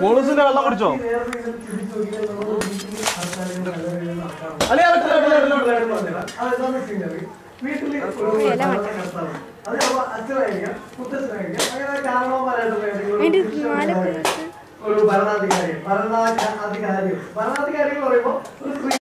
പോളിസിന്റെ വെള്ളം കുടിച്ചോ? അല്ലേ അത് അച്ഛനായിരിക്കാം മുത്തച്ഛനായിരിക്കാം അങ്ങനെ കാരണവന്മാരായിട്ടുള്ള ഒരു ഭരണാധികാരി ഭരണാധികാരി ഭരണാധികാരി എന്ന് പറയുമ്പോൾ